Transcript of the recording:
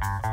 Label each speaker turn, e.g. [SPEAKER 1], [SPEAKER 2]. [SPEAKER 1] Bye.